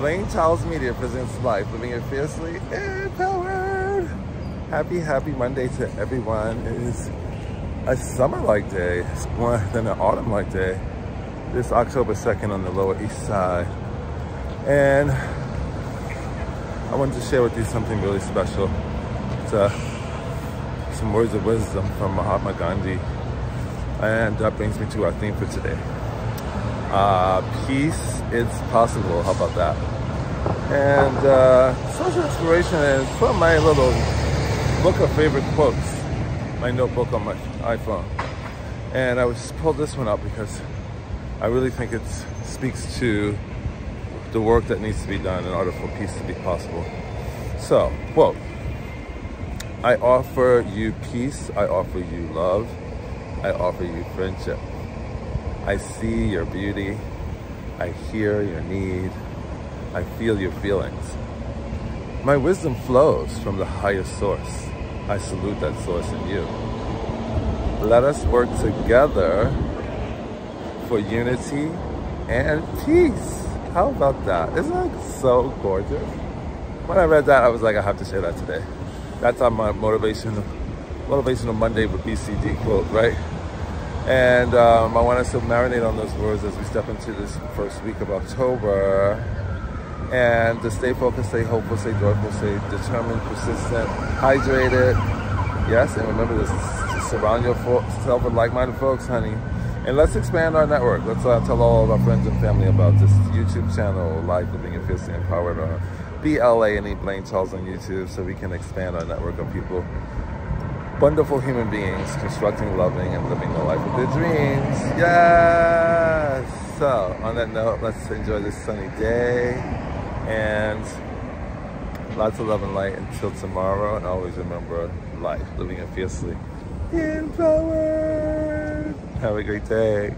Blane Charles Media presents Life, Living It Fiercely Empowered. Happy, happy Monday to everyone. It is a summer-like day. It's more than an autumn-like day. This October 2nd on the Lower East Side. And I wanted to share with you something really special. It's uh, some words of wisdom from Mahatma Gandhi. And that brings me to our theme for today. Uh, peace is possible. How about that? And uh, social inspiration is from my little book of favorite quotes, my notebook on my iPhone. And I was pulled this one out because I really think it speaks to the work that needs to be done in order for peace to be possible. So, quote, I offer you peace, I offer you love, I offer you friendship. I see your beauty. I hear your need. I feel your feelings. My wisdom flows from the highest source. I salute that source in you. Let us work together for unity and peace. How about that? Isn't that so gorgeous? When I read that, I was like, I have to share that today. That's on my motivational, motivational Monday with BCD quote, right? And um, I want us to marinate on those words as we step into this first week of October. And to stay focused, stay hopeful, stay joyful, stay determined, persistent, hydrated. Yes, and remember this, surround yourself with like-minded folks, honey. And let's expand our network. Let's uh, tell all of our friends and family about this YouTube channel, Life Living and Fiercely Empowered, or BLA and. Blane Charles on YouTube, so we can expand our network of people wonderful human beings constructing, loving, and living the life of their dreams. Yes! So, on that note, let's enjoy this sunny day and lots of love and light until tomorrow. And always remember life, living it fiercely. Empowered! Have a great day.